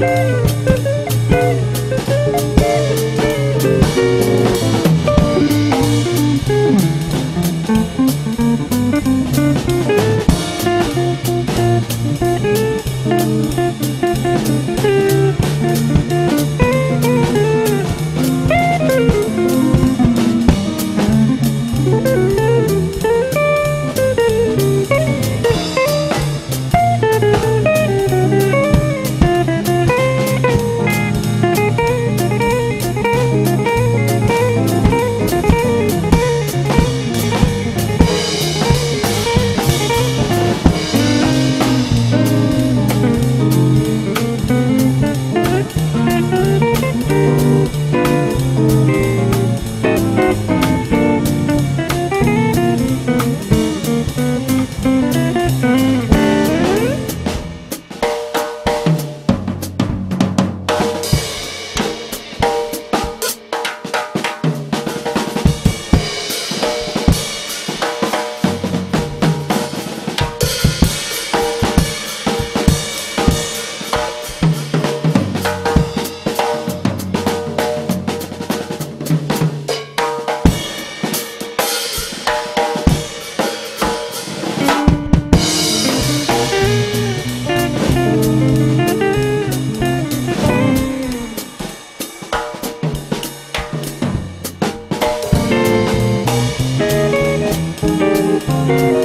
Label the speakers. Speaker 1: Yay! you